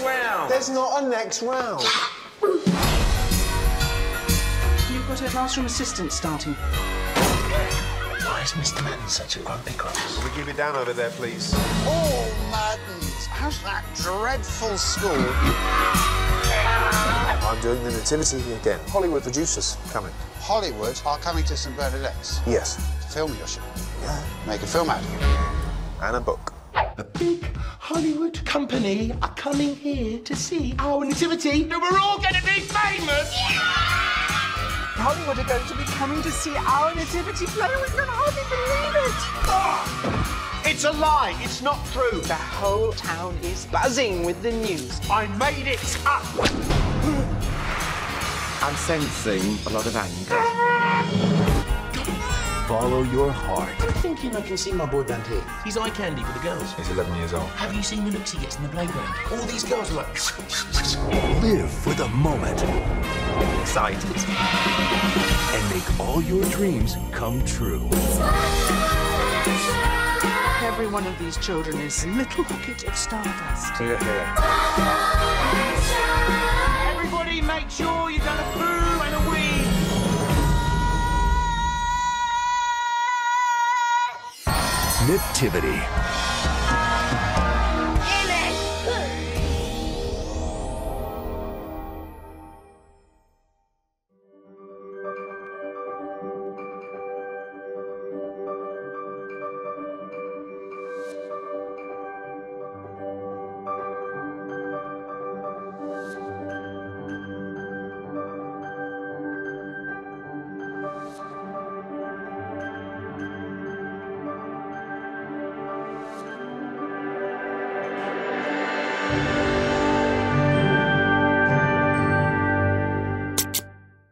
There's not a next round. You've got a classroom assistant starting. Why is Mr. Madden such a grumpy gross? Will we keep it down over there, please? Oh, Maddens, how's that dreadful school? I'm doing the nativity again. Hollywood producers coming. Hollywood are coming to St Bernadette's Yes. to film your show. Yeah. Make a film out of you. And a book. A big Hollywood company are coming here to see our nativity. And we're all going to be famous! Hollywood are going to be coming to see our nativity play. We can hardly believe it. Ah! It's a lie. It's not true. The whole town is buzzing with the news. I made it up. I'm sensing a lot of anger. Ah! Follow your heart. I'm thinking I can see my boy band here. He's eye candy for the girls. He's 11 years old. Have you seen the looks he gets in the playground? All these girls are like. Live for the moment. Excited. And make all your dreams come true. Every one of these children is a little pocket of stardust. Yeah, yeah. Everybody, make sure you've done a poo Nativity.